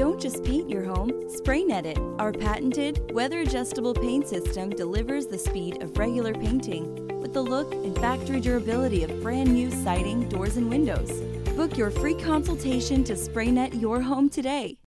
Don't just paint your home, Spray-Net it. Our patented, weather adjustable paint system delivers the speed of regular painting with the look and factory durability of brand new siding, doors, and windows. Book your free consultation to Spray-Net your home today.